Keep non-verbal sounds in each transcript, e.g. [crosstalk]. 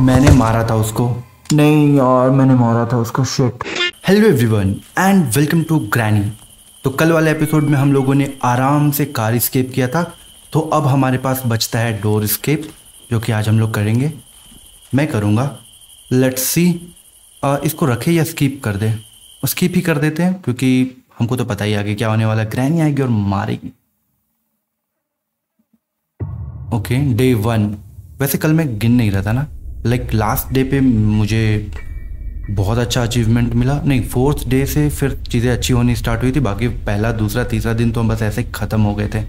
मैंने मारा था उसको। नहीं यार मैंने मारा था उसको shit hello everyone and welcome to granny तो कल वाले एपिसोड में हम लोगों ने आराम से कार स्केप किया था तो अब हमारे पास बचता है डोर स्केप जो कि आज हम लोग करेंगे। मैं करूँगा। लेट्स सी इसको रखे या स्कीप कर दे? स्कीप ही कर देते हैं क्योंकि हमको तो पता ही आगे क्या होने वाला ग्रैनी आएगी और मारेगी। ओके डे वन वैसे कल मैं गिन नहीं रहा था ना। लाइक लास्ट डे पे मुझे बहुत अच्छा अचीवमेंट मिला। नहीं फोर्थ डे से फिर चीज़ें अच्छी होनी स्टार्ट हुई थी। बाकी पहला, दूसरा, तीसरा दिन तो हम बस ऐसे ख़त्म हो गए थे।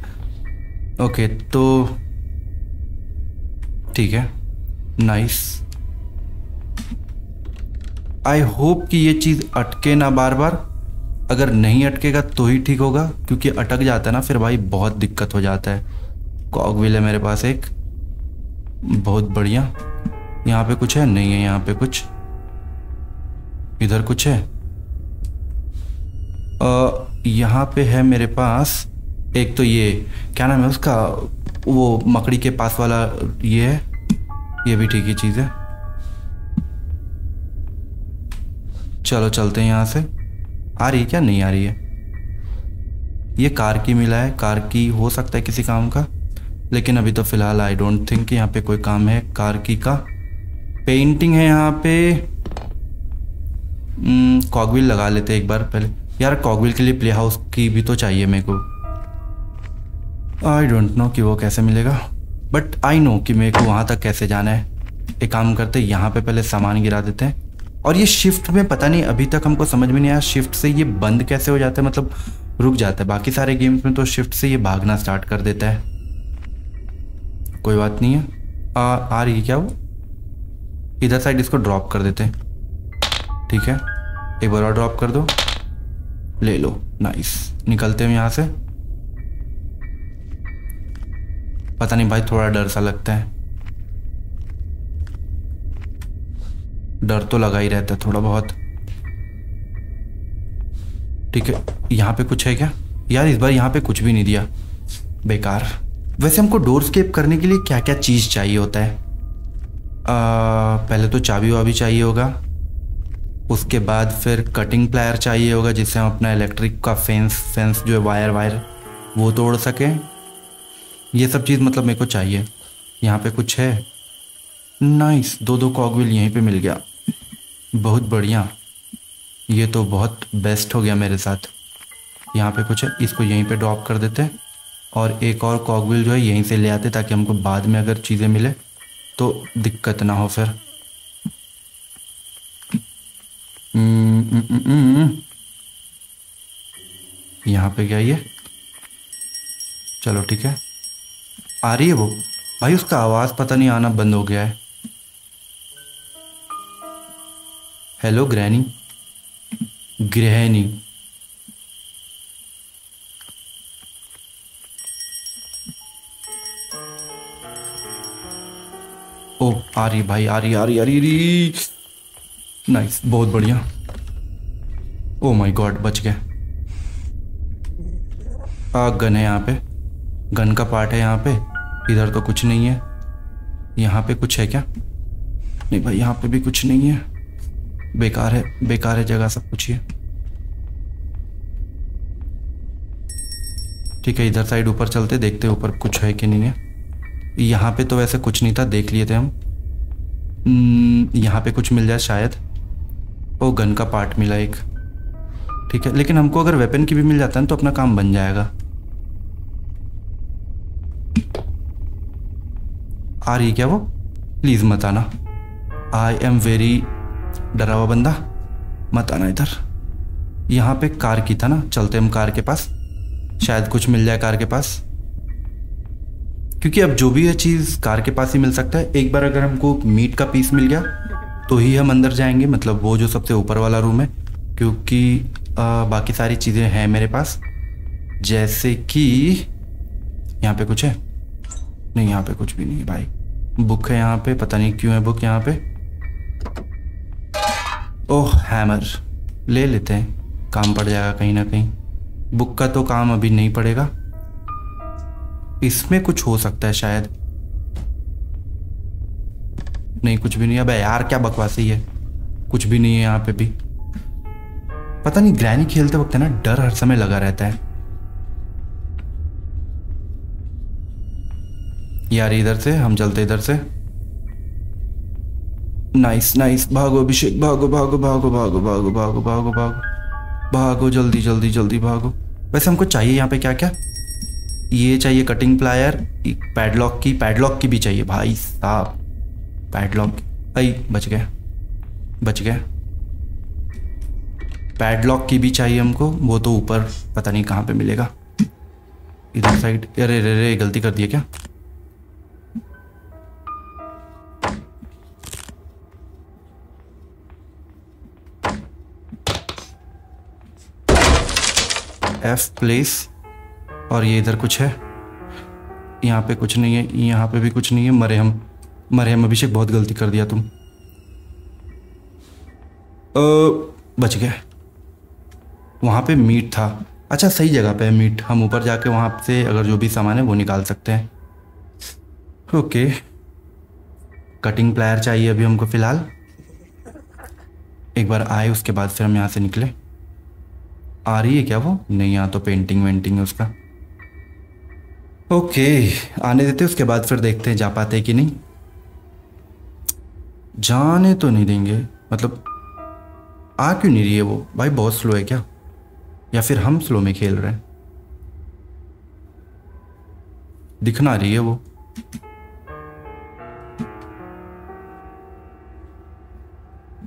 ओके तो ठीक है। नाइस आई होप कि ये चीज़ अटके ना बार बार अगर नहीं अटकेगा तो ही ठीक होगा, क्योंकि अटक जाता है ना, फिर भाई बहुत दिक्कत हो जाता है। कॉकविल है मेरे पास एक। बहुत बढ़िया। यहाँ पे कुछ है? नहीं है यहाँ पे कुछ। इधर कुछ है? आ, यहाँ पे है मेरे पास एक तो ये क्या नाम है उसका? वो मकड़ी के पास वाला ये है। ये भी ठीक ही चीज़ है। चलो चलते हैं यहाँ से। आ रही है क्या? नहीं आ रही है। ये कार की मिला है। कार की हो सकता है किसी काम का। लेकिन अभी तो फ़िलहाल आई डोंट थिंक यहाँ पे कोई काम है कार की का। पेंटिंग है यहाँ पे। कॉगविल hmm, लगा लेते एक बार पहले। यार कॉगविल के लिए प्ले हाउस की भी तो चाहिए मेरे को। आई डोंट नो कि वो कैसे मिलेगा बट आई नो कि मेरे को वहाँ तक कैसे जाना है। एक काम करते यहाँ पे पहले सामान गिरा देते हैं। और ये शिफ्ट में पता नहीं अभी तक हमको समझ में नहीं आया शिफ्ट से ये बंद कैसे हो जाता है मतलब रुक जाता है। बाकी सारे गेम्स में तो शिफ्ट से ये भागना स्टार्ट कर देता है। कोई बात नहीं है। आ, आ रही है क्या वो? इधर साइड इसको ड्रॉप कर देते हैं। ठीक है? एक बार और ड्रॉप कर दो। ले लो। नाइस निकलते हैं यहाँ से। पता नहीं भाई, थोड़ा डर सा लगता है। डर तो लगा ही रहता है थोड़ा बहुत। ठीक है। यहाँ पे कुछ है क्या? यार, इस बार यहाँ पे कुछ भी नहीं दिया। बेकार। वैसे हमको डोर स्केप करने के लिए क्या क्या चीज़ चाहिए होता है? आ, पहले तो चाबी वाबी चाहिए होगा। उसके बाद फिर कटिंग प्लायर चाहिए होगा जिससे हम अपना इलेक्ट्रिक का फेंस फेंस जो है वायर वायर वो तोड़ सकें। ये सब चीज़ मतलब मेरे को चाहिए। यहाँ पे कुछ है। नाइस दो दो कॉगविल यहीं पे मिल गया। बहुत बढ़िया। ये तो बहुत बेस्ट हो गया मेरे साथ। यहाँ पे कुछ है इसको यहीं पे ड्रॉप कर देते और एक और कॉकविल जो है यहीं से ले आते ताकि हमको बाद में अगर चीज़ें मिले। तो दिक्कत ना हो फिर। यहाँ पे क्या ये? चलो ठीक है। आ रही है वो? भाई उसका आवाज़ पता नहीं आना बंद हो गया है। हेलो ग्रैनी ग्रहणी आ रही भाई, आ रही आ रही आ रही नाइस बहुत बढ़िया। ओ माय गॉड बच गए। आग गन है यहाँ पे। गन का पार्ट है यहाँ पे। इधर तो कुछ नहीं है। यहाँ पे कुछ है क्या? नहीं भाई, यहाँ पे भी कुछ नहीं है। बेकार है बेकार है जगह सब कुछ ही ठीक है, इधर साइड ऊपर चलते, देखते ऊपर कुछ है कि नहीं है। यहाँ पे तो वैसे कुछ नहीं था, देख लिए थे हम। यहाँ पे कुछ मिल जाए शायद। ओ, गन का पार्ट मिला एक। ठीक है, लेकिन हमको अगर वेपन की भी मिल जाता है तो अपना काम बन जाएगा। आ रही क्या वो? प्लीज़ मत आना। आई एम वेरी डरा हुआ बंदा। मत आना इधर। यहाँ पे कार की था ना, चलते हम कार के पास। शायद कुछ मिल जाए कार के पास। क्योंकि अब जो भी है चीज़ कार के पास ही मिल सकता है। एक बार अगर हमको मीट का पीस मिल गया तो ही हम अंदर जाएँगे। मतलब वो जो सबसे ऊपर वाला रूम है क्योंकि आ, बाकी सारी चीज़ें हैं मेरे पास। जैसे कि यहाँ पे कुछ है? नहीं यहाँ पे कुछ भी नहीं है भाई। बुक है यहाँ पे पता नहीं क्यों है बुक यहाँ पे। ओह हैमर ले लेते हैं। काम पड़ जाएगा कहीं ना कहीं। बुक का तो काम अभी नहीं पड़ेगा। इसमें कुछ हो सकता है शायद। नहीं, कुछ भी नहीं। अबे यार, क्या बकवासी है? कुछ भी नहीं है यहाँ पे भी। पता नहीं, ग्रैनी खेलते वक्त है ना, डर हर समय लगा रहता है। यार, इधर से, हम चलते इधर से। नाइस नाइस भागो, अभिषेक, भागो भागो भागो भागो भागो भागो भागो भागो। भागो, जल्दी जल्दी जल्दी भागो। वैसे हमको चाहिए यहाँ पे क्या क्या ये चाहिए cutting plier padlock key padlock key भी चाहिए। भाई साहब पैडलॉक आई बच गया बच गया। पैडलॉक की भी चाहिए हमको, वो तो ऊपर पता नहीं कहाँ पे मिलेगा। इधर साइड अरे अरे अरे, गलती कर दिया क्या? एफ़ प्लेस और ये इधर कुछ है। यहाँ पे कुछ नहीं है यहाँ पे भी कुछ नहीं है। मरे हम मरे हम अभिषेक बहुत गलती कर दिया तुम। ओ, बच गए वहाँ पे मीट था। अच्छा सही जगह पे है मीट। हम ऊपर जाके वहाँ से अगर जो भी सामान है वो निकाल सकते हैं। ओके। कटिंग प्लायर चाहिए अभी हमको फ़िलहाल। एक बार आए उसके बाद फिर हम यहाँ से निकले। आ रही है क्या वो? नहीं यहाँ तो पेंटिंग वेंटिंग है उसका। ओके, आने देते, उसके बाद फिर देखते हैं जा पाते कि नहीं। जाने तो नहीं देंगे मतलब आ क्यों नहीं रही है वो? भाई बहुत स्लो है क्या? या फिर हम स्लो में खेल रहे हैं? दिखना रही है वो।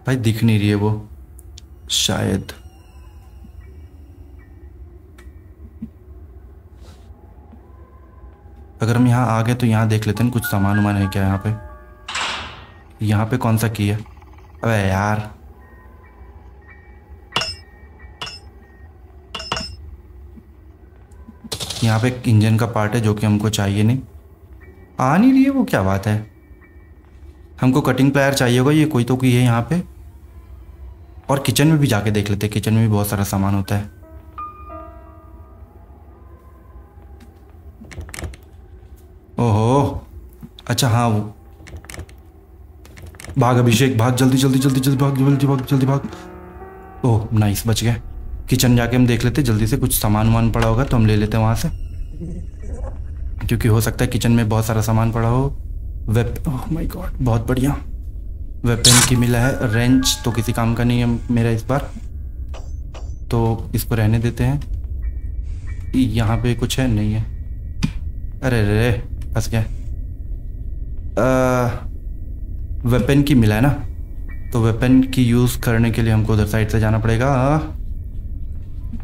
भाई दिख नहीं रही है वो, शायद। अगर हम यहाँ आ गए तो यहाँ देख लेते हैं कुछ सामान वामान है क्या यहाँ पे? यहाँ पे कौन सा की है? अबे यार। यहाँ पे इंजन का पार्ट है जो कि हमको चाहिए नहीं। आ नहीं रही है वो, क्या बात है? हमको कटिंग प्लायर चाहिए होगा, ये कोई तो कोई है यहाँ पे। और किचन में भी जाके देख लेते हैं किचन में भी बहुत सारा सामान होता है। अच्छा हाँ वो। भाग, अभिषेक, भाग, जल्दी जल्दी जल्दी जल्दी भाग जल्दी भाग जल्दी भाग। ओह नाइस बच गए। किचन जाके हम देख लेते, जल्दी से कुछ सामान वामान पड़ा होगा तो हम ले लेते हैं वहाँ से। क्योंकि हो सकता है किचन में बहुत सारा सामान पड़ा हो। वेप ओह माय गॉड बहुत बढ़िया। वेपन की मिला है रेंच तो किसी काम का नहीं है मेरा इस बार। तो इसको रहने देते हैं। यहाँ पे कुछ है, नहीं है। अरे रे, फंस गया। वेपन की मिला है ना तो वेपन की यूज़ करने के लिए हमको उधर साइड से जाना पड़ेगा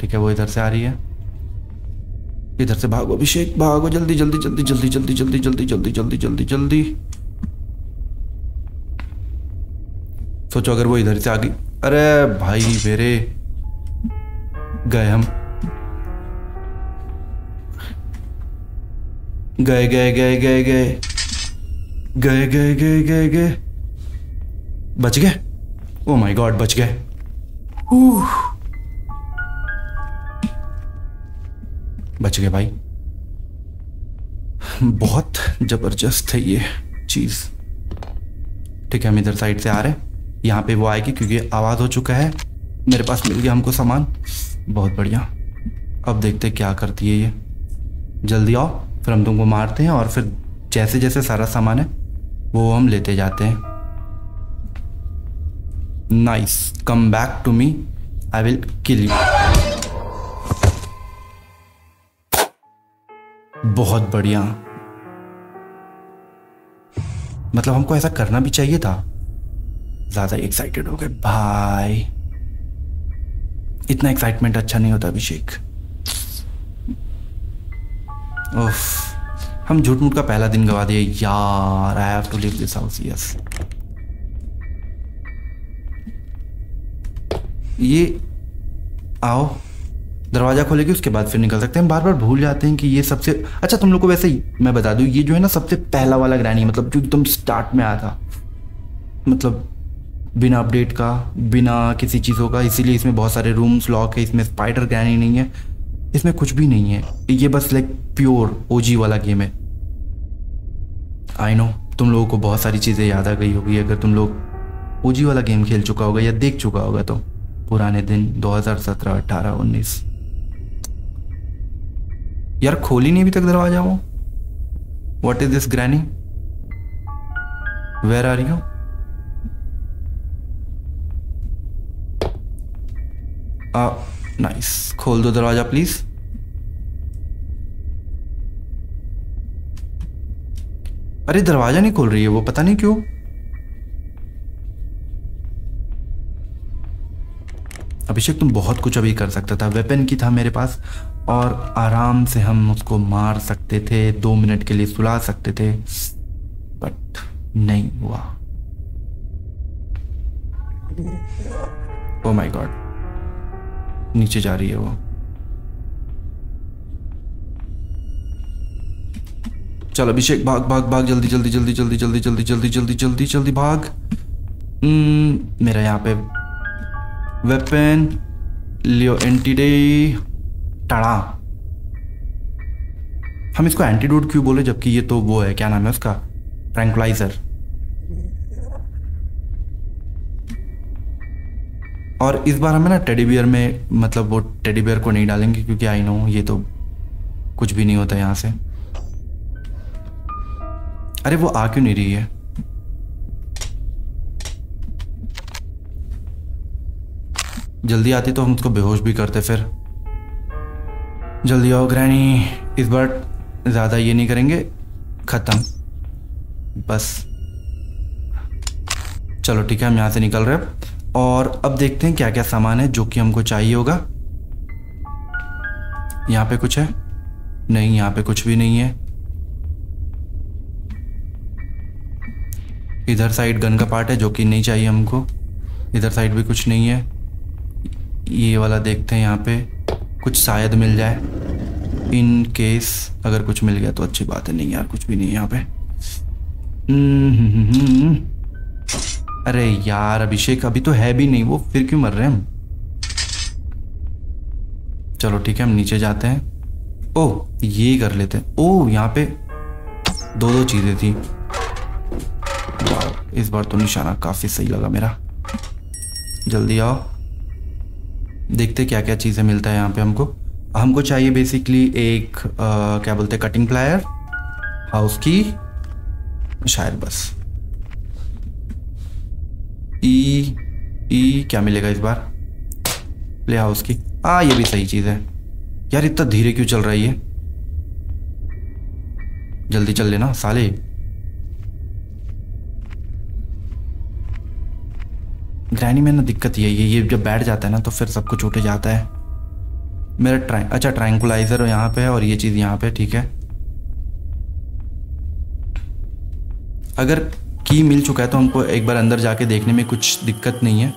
ठीक है वो इधर से आ रही है इधर से भागो अभिषेक भागो जल्दी जल्दी जल्दी जल्दी जल्दी जल्दी जल्दी जल्दी जल्दी जल्दी जल्दी सोचो अगर वो इधर से आ गई अरे भाई मेरे गए हम गए गए गए गए गए गए गए गए गए गए। बच गए? ओ माय गॉड बच गए। बच गए भाई। बहुत ज़बरदस्त है ये चीज़। ठीक है हम इधर साइड से आ रहे हैं। यहाँ पे वो आएगी क्योंकि आवाज़ हो चुका है। मेरे पास मिल गया हमको सामान। बहुत बढ़िया। अब देखते क्या करती है ये। जल्दी आओ फिर हम तुमको मारते हैं और फिर जैसे जैसे सारा सामान है वो हम लेते जाते हैं। Nice come back to me I will kill you बहुत बढ़िया। मतलब हमको ऐसा करना भी चाहिए था। ज़्यादा एक्साइटेड हो गए। भाई इतना एक्साइटमेंट अच्छा नहीं होता अभिषेक। उफ हम झूठ मूठ का पहला दिन गवा दिए। यार I have to leave this house yes ये, आओ। दरवाज़ा खोलेगी, उसके बाद फिर निकल सकते हैं। बार बार भूल जाते हैं कि ये सबसे अच्छा तुम लोग को वैसे ही मैं बता दूँ, ये जो है ना सबसे पहला वाला ग्रैनी मतलब जो एकदम स्टार्ट में आया था। मतलब बिना अपडेट का, बिना किसी चीज़ों का, इसीलिए इसमें बहुत सारे रूम्स लॉक है, इसमें स्पाइडर ग्रैनी नहीं है। इसमें कुछ भी नहीं है। ये बस लाइक प्योर ओजी वाला गेम है। आई नो तुम लोगों को बहुत सारी चीज़ें याद आ गई होगी। अगर तुम लोग ओजी वाला गेम खेल चुका होगा या देख चुका होगा तो। पुराने दिन 2017 18 19 यार, खोली नहीं अभी तक दरवाज़ा वो? What is this granny where are you nice खोल दो दरवाज़ा प्लीज़ अरे, दरवाज़ा नहीं खोल रही है वो, पता नहीं क्यों? अभिषेक, तुम बहुत कुछ अभी कर सकता था। वेपन की था मेरे पास, और आराम से हम उसको मार सकते थे, दो मिनट के लिए सुला सकते थे बट नहीं हुआ। ओ माय गॉड नीचे जा रही है वो। चल अभिषेक भाग भाग भाग जल्दी जल्दी जल्दी जल्दी जल्दी जल्दी जल्दी जल्दी जल्दी जल्दी भाग। हम्म, मेरा यहाँ पे वेपन लियो एंटीडे टाड़ा। हम इसको एंटीडोट क्यों बोले जबकि ये तो वो है क्या नाम है उसका? ट्रैंकुलाइजर और इस बार हमें ना टेडी बियर में मतलब वो टेडी बियर को नहीं डालेंगे क्योंकि आई नो ये तो कुछ भी नहीं होता यहाँ से। अरे वो आ क्यों नहीं रही है? जल्दी आती तो हम उसको बेहोश भी करते फिर। जल्दी आओ ग्रैनी इस बार ज़्यादा ये नहीं करेंगे, ख़त्म। बस। चलो ठीक है, हम यहाँ से निकल रहे हैं। और अब देखते हैं क्या क्या सामान है जो कि हमको चाहिए होगा। यहाँ पे कुछ है? नहीं यहाँ पे कुछ भी नहीं है। इधर साइड गन का पार्ट है जो कि नहीं चाहिए हमको। इधर साइड भी कुछ नहीं है। ये वाला देखते हैं यहाँ पे। कुछ शायद मिल जाए। इन केस अगर कुछ मिल गया तो अच्छी बात है। नहीं यार कुछ भी नहीं यहाँ पे। हम्म, अरे यार अभिषेक अभी तो है भी नहीं वो फिर क्यों मर रहे हम? चलो ठीक है हम नीचे जाते हैं। ओ ये कर लेते हैं। ओ यहाँ पे दो दो चीज़ें थी। इस बार तो निशाना काफ़ी सही लगा मेरा। जल्दी आओ। देखते क्या क्या चीज़ें मिलता है यहाँ पे हमको। हमको चाहिए बेसिकली एक आ, क्या बोलते हैं कटिंग प्लायर हाउस की शायद बस। ई ई, क्या मिलेगा इस बार? प्ले हाउस की। आ, ये भी सही चीज़ है। यार, इतना धीरे क्यों चल रही है जल्दी चल लेना, साले। ग्रैनी में ना दिक्कत यही है, ये जब बैठ जाता है ना तो फिर सब कुछ उठे जाता है। मेरा ट्राइ अच्छा ट्राइंकुलाइजर यहाँ पे है और ये चीज़ यहाँ पे, ठीक है। अगर की मिल चुका है तो हमको एक बार अंदर जाके देखने में कुछ दिक्कत नहीं है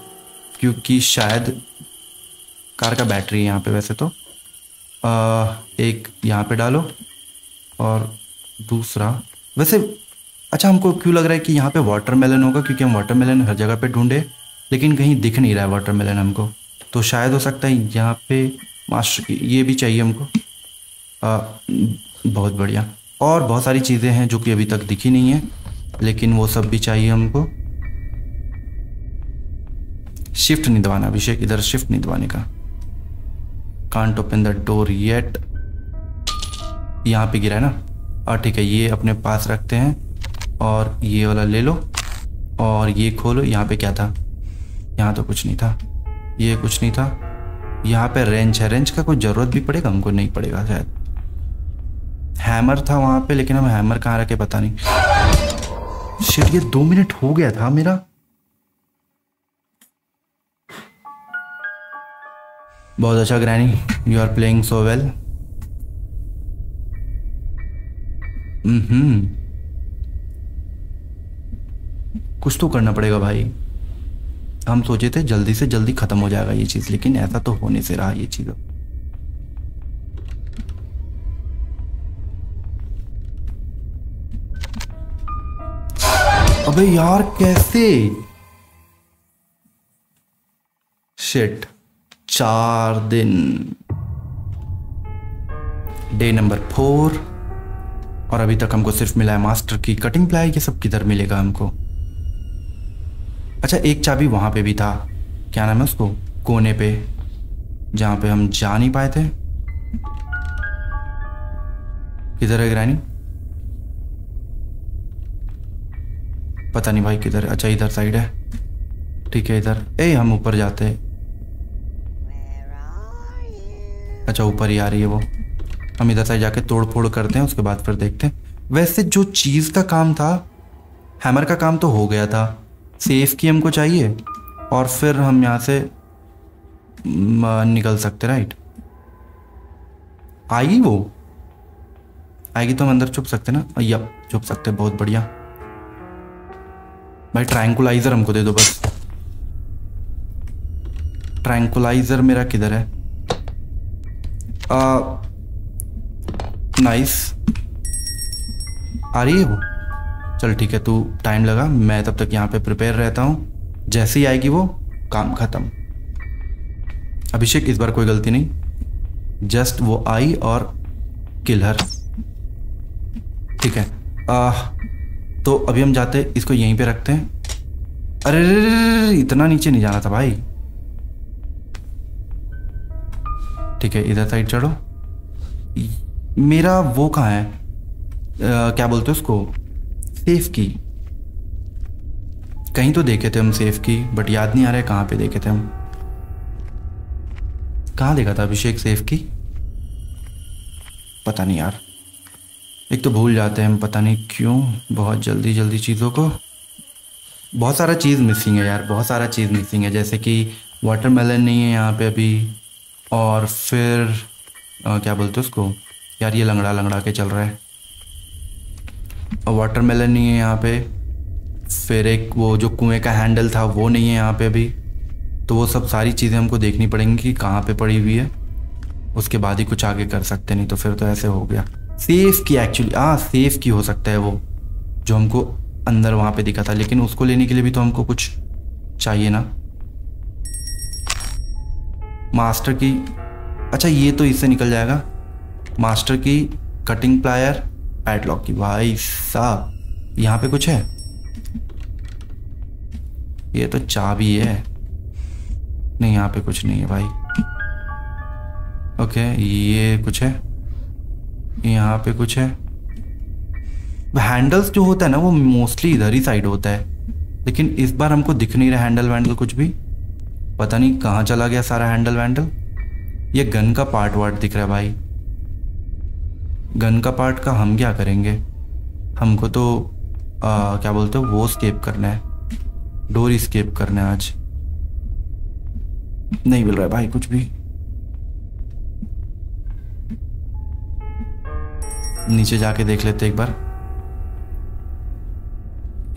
क्योंकि शायद कार का बैटरी है यहाँ पे वैसे तो। आ, एक यहाँ पे डालो और दूसरा वैसे अच्छा हमको क्यों लग रहा है कि यहाँ पे वाटरमेलन होगा क्योंकि हम वाटरमेलन हर जगह पे ढूंढे लेकिन कहीं दिख नहीं रहा है वाटरमेलन हमको। तो शायद हो सकता है यहाँ पे मास्टर ये भी चाहिए हमको। आ, बहुत बढ़िया। और बहुत सारी चीज़ें हैं जो कि अभी तक दिखी नहीं है। लेकिन वो सब भी चाहिए हमको। शिफ्ट नहीं दबाना, अभिषेक, इधर शिफ्ट नहीं दबाने का। Can't open the door yet यहाँ पे गिरा है ना? और ठीक है, ये अपने पास रखते हैं और ये वाला ले लो और ये खोलो। यहाँ पे क्या था? यहाँ तो कुछ नहीं था। ये कुछ नहीं था। यहाँ पे रेंच है। रेंच का कोई ज़रूरत भी पड़ेगा? हमको नहीं पड़ेगा शायद। हैमर था वहाँ पे, लेकिन हम हैमर कहाँ रखे पता नहीं। शिट ये दो मिनट हो गया था मेरा। बहुत अच्छा granny you are playing so well hmm कुछ तो करना पड़ेगा भाई। हम सोचे थे जल्दी से जल्दी खत्म हो जाएगा ये चीज़, लेकिन ऐसा तो होने से रहा ये चीज़ अबे यार, कैसे? शिट चार दिन। डे नंबर फोर और अभी तक हमको सिर्फ़ मिला है मास्टर की कटिंग प्लाई ये सब किधर मिलेगा हमको? अच्छा एक चाबी वहाँ पे भी था। क्या नाम है उसको? कोने पे, जहाँ पे हम जा नहीं पाए थे। किधर है ग्रैनी? पता नहीं भाई किधर अच्छा इधर साइड है। ठीक है, इधर। ए, हम ऊपर जाते अच्छा ऊपर ही आ रही है वो। हम इधर साइड जाके तोड़ फोड़ करते हैं, उसके बाद फिर देखते हैं। वैसे जो चीज़ का काम था हैमर का काम तो हो गया था। सेफ़ की हमको चाहिए, और फिर हम यहाँ से निकल सकते राइट आएगी वो? आएगी तो हम अंदर छुप सकते ना? या छुप सकते बहुत बढ़िया। भाई ट्रैंकुलाइजर हमको दे दो बस। ट्रैंकुलाइजर मेरा किधर है? आ, नाइस आ रही है वो? चल ठीक है तू टाइम लगा मैं तब तक यहाँ पे प्रिपेयर रहता हूँ। जैसे ही आएगी वो काम ख़त्म। अभिषेक इस बार कोई गलती नहीं। जस्ट वो आई और किलर ठीक है। आ, तो अभी हम जाते इसको यहीं पे रखते हैं। अरे इतना नीचे नहीं जाना था भाई। ठीक है इधर साइड चढ़ो। मेरा वो कहाँ है? आ, क्या बोलते हैं उसको? सेफ़ की। कहीं तो देखे थे हम सेफ़ की बट याद नहीं आ रहा है कहाँ पे देखे थे हम। कहाँ देखा था अभिषेक सेफ़ की? पता नहीं यार। एक तो भूल जाते हैं हम पता नहीं क्यों बहुत जल्दी जल्दी चीज़ों को। बहुत सारा चीज़ मिसिंग है यार बहुत सारा चीज़ मिसिंग है जैसे कि वाटरमेलन नहीं है यहाँ पे अभी और फिर आ, क्या बोलते उसको? यार ये लंगड़ा लंगड़ा के चल रहा है। और वाटरमेलन नहीं है यहाँ पे फिर एक वो जो कुएँ का हैंडल था वो नहीं है यहाँ पे अभी। तो वो सब सारी चीज़ें हमको देखनी पड़ेंगी कि कहाँ पे पड़ी हुई है। उसके बाद ही कुछ आगे कर सकते नहीं तो फिर तो ऐसे हो गया। सेफ़ की एक्चुअली हाँ सेफ़ की हो सकता है वो, जो हमको अंदर वहाँ पे दिखा था। लेकिन उसको लेने के लिए भी तो हमको कुछ चाहिए ना। मास्टर की अच्छा ये तो इससे निकल जाएगा। मास्टर की कटिंग प्लायर पैडलॉक की। भाई साहब, यहाँ पे कुछ है? ये तो चाबी है। नहीं, यहाँ पे कुछ नहीं है भाई। ओके, ये कुछ है? यहाँ पे कुछ है। हैंडल्स जो होता है ना वो मोस्टली इधर ही साइड होता है। लेकिन इस बार हमको दिख नहीं रहा हैंडल वैंडल कुछ भी। पता नहीं कहाँ चला गया सारा हैंडल वैंडल ये गन का पार्ट वार्ट दिख रहा है भाई। गन का पार्ट का हम क्या करेंगे? हमको तो आ, क्या बोलते हो वो स्केप करना है। डोर स्केप करना है आज। नहीं मिल रहा है भाई कुछ भी। नीचे जाके देख लेते एक बार।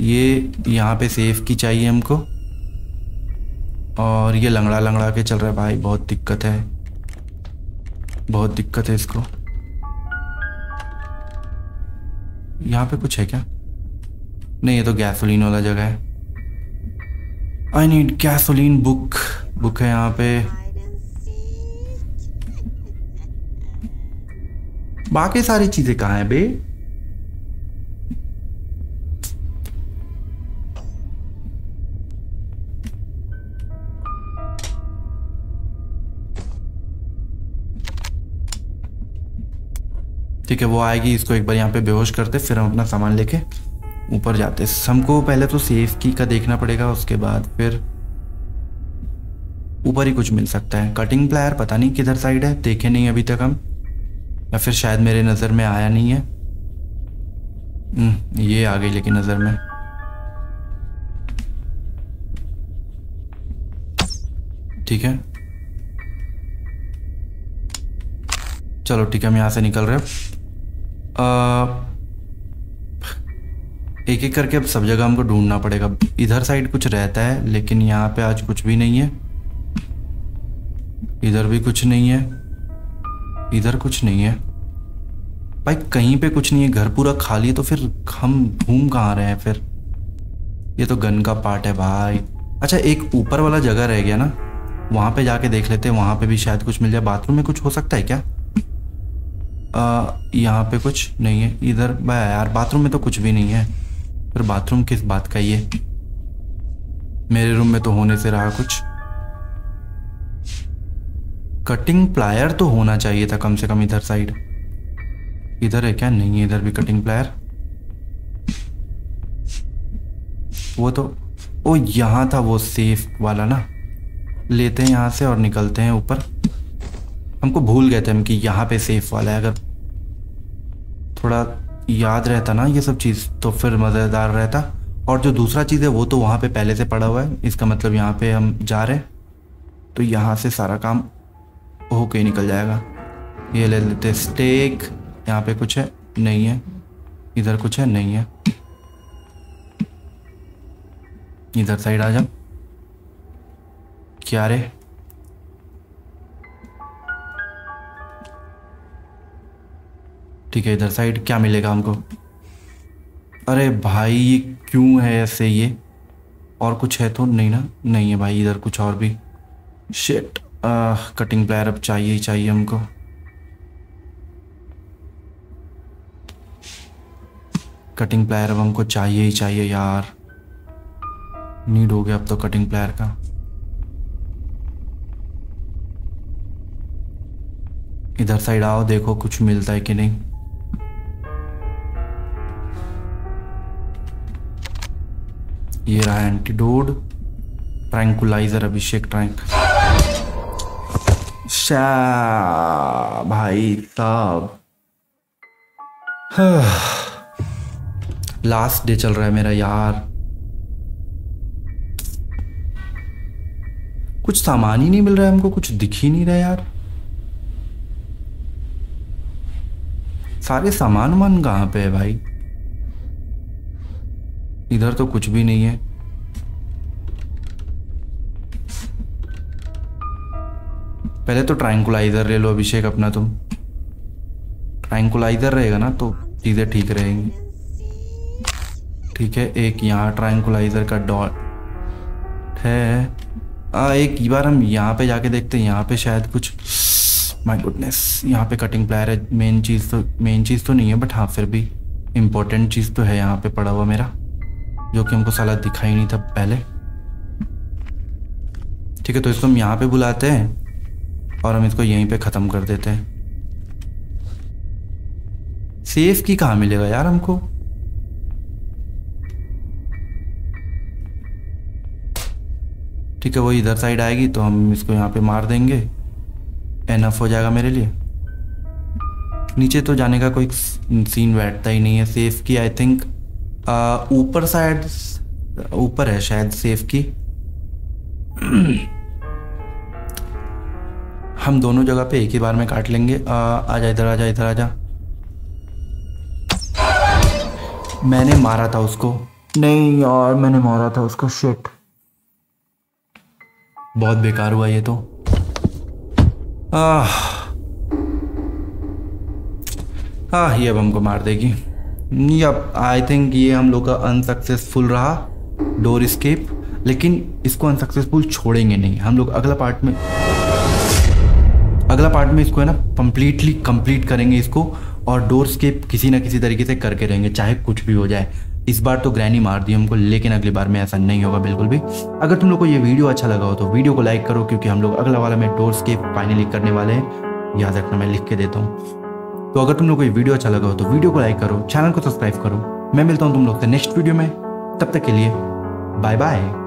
ये यहाँ पे सेफ़ की चाहिए हमको। और ये लंगड़ा लंगड़ा के चल रहा है भाई, बहुत दिक्कत है। बहुत दिक्कत है इसको। यहाँ पे कुछ है क्या? नहीं, ये तो गैसोलीन वाला जगह है। I need gasoline book book है यहाँ पे। बाकी सारी चीज़ें कहाँ हैं बे? ठीक है, वो आएगी, इसको एक बार यहाँ पे बेहोश करते, फिर हम अपना सामान लेके ऊपर जाते हमको पहले तो सेफ़ की का देखना पड़ेगा, उसके बाद फिर ऊपर ही कुछ मिल सकता है। कटिंग प्लायर पता नहीं किधर साइड है, देखे नहीं अभी तक हम। या फिर शायद मेरे नज़र में आया नहीं है? हम्म, ये आ गई लेकिन नज़र में। ठीक है। चलो ठीक है हम यहाँ से निकल रहे हैं। एक एक करके अब सब जगह हमको ढूंढना पड़ेगा। इधर साइड कुछ रहता है लेकिन यहाँ पे आज कुछ भी नहीं है। इधर भी कुछ नहीं है। इधर कुछ नहीं है। भाई, कहीं पे कुछ नहीं है। घर पूरा खाली है तो फिर हम घूम कहाँ रहे हैं फिर? ये तो गन का पार्ट है भाई। अच्छा एक ऊपर वाला जगह रह गया ना? वहाँ पे जाके देख लेते हैं। वहाँ पे भी शायद कुछ मिल जाए। बाथरूम में कुछ हो सकता है क्या? यहाँ पे कुछ नहीं है। इधर भाई यार, बाथरूम में तो कुछ भी नहीं है। फिर बाथरूम किस बात का ये? मेरे रूम में तो होने से रहा कुछ। कटिंग प्लायर तो होना चाहिए था कम से कम इधर साइड इधर है क्या? नहीं है इधर भी कटिंग प्लायर वो तो ओ यहाँ था वो सेफ़ वाला ना। लेते हैं यहाँ से और निकलते हैं ऊपर। हमको भूल गए थे हम कि यहाँ पे सेफ़ वाला है। अगर थोड़ा याद रहता ना ये सब चीज़ तो फिर मज़ेदार रहता। और जो दूसरा चीज़ है, वो तो वहाँ पे पहले से पड़ा हुआ है। इसका मतलब यहाँ पे हम जा रहे हैं। तो यहाँ से सारा काम होके निकल जाएगा। ये ले लेते स्टेक यहाँ पे कुछ है? नहीं है। इधर कुछ है? नहीं है। इधर साइड आ जा। क्या रे? ठीक है, इधर साइड क्या मिलेगा हमको? अरे भाई, ये क्यों है ऐसे ये? और कुछ है तो? नहीं ना? नहीं है भाई, इधर कुछ और भी। शेट कटिंग प्लायर अब चाहिए ही चाहिए हमको। कटिंग प्लायर अब हमको चाहिए ही चाहिए यार। नीड हो गया अब तो कटिंग प्लायर का। इधर साइड आओ, देखो कुछ मिलता है कि नहीं। ये रहा एंटीडोड ट्रैंकुलाइजर अभिषेक ट्रैंक शा भाई साहब लास्ट डे चल रहा है मेरा यार। कुछ सामान ही नहीं मिल रहा है हमको, कुछ दिख ही नहीं रहा यार। सारे सामान मन कहाँ पे है भाई? इधर तो कुछ भी नहीं है। पहले तो ट्रायंकुलाइजर ले लो अभिषेक अपना तुम ट्रायंकुलाइजर रहेगा ना तो चीज़ें ठीक रहेंगी। ठीक है एक यहाँ ट्रायंकुलाइजर का डॉट है। आ, एक बार हम यहाँ पे जाके देखते हैं यहाँ पे शायद कुछ माय गुडनेस यहाँ पे कटिंग प्लायर है। मेन चीज़ तो मेन चीज़ तो नहीं है बट हाँ फिर भी इम्पोर्टेंट चीज़ तो है यहाँ पे पड़ा हुआ मेरा जो कि हमको साला दिखाई नहीं था पहले। ठीक है तो इसको हम यहाँ पे बुलाते हैं। और हम इसको यहीं पे ख़त्म कर देते हैं। सेफ़ की कहाँ मिलेगा यार हमको? ठीक है, वो इधर साइड आएगी तो हम इसको यहाँ पे मार देंगे। एनफ हो जाएगा मेरे लिए। नीचे तो जाने का कोई सीन बैठता ही नहीं है। सेफ़ की आई थिंक ऊपर साइड ऊपर है शायद सेफ़ की। [clears throat] हम दोनों जगह पे एक ही बार में काट लेंगे। आ, आजा इधर आजा इधर आजा मैंने मारा था उसको। नहीं यार मैंने मारा था उसको शिट बहुत बेकार हुआ ये तो। आह। आह ये अब हमको मार देगी। अब आई थिंक ये हम लोग का अनसक्सेसफुल रहा। डोर स्केप लेकिन इसको अनसक्सेसफुल छोड़ेंगे नहीं। हम लोग अगला पार्ट में अगला पार्ट में इसको है ना कंप्लीटली कंप्लीट करेंगे इसको और डोर स्केप किसी ना किसी तरीके से करके रहेंगे, चाहे कुछ भी हो जाए। इस बार तो ग्रैनी मार दी हमको, लेकिन अगली बार में ऐसा नहीं होगा बिल्कुल भी। अगर तुम लोग को ये वीडियो अच्छा लगा हो तो वीडियो को लाइक करो, क्योंकि हम लोग अगला वाला में डोर्स के फाइनली करने वाले हैं। याद रखना, मैं लिख के देता हूँ। तो अगर तुम लोग को ये वीडियो अच्छा लगा हो तो वीडियो को लाइक करो चैनल को सब्सक्राइब करो। मैं मिलता हूँ तुम लोग से नेक्स्ट वीडियो में। तब तक के लिए बाय बाय